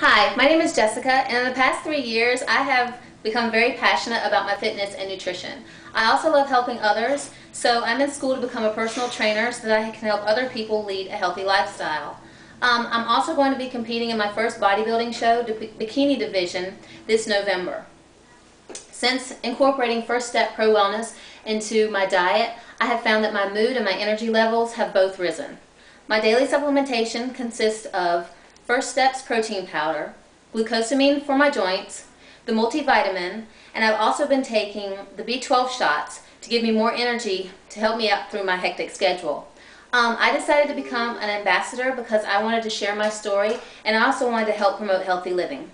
Hi, my name is Jessica, and in the past three years, I have become very passionate about my fitness and nutrition. I also love helping others, so I'm in school to become a personal trainer so that I can help other people lead a healthy lifestyle. Um, I'm also going to be competing in my first bodybuilding show, the Bikini Division, this November. Since incorporating First Step Pro Wellness into my diet, I have found that my mood and my energy levels have both risen. My daily supplementation consists of First Steps protein powder, glucosamine for my joints, the multivitamin, and I've also been taking the B12 shots to give me more energy to help me out through my hectic schedule. Um, I decided to become an ambassador because I wanted to share my story and I also wanted to help promote healthy living.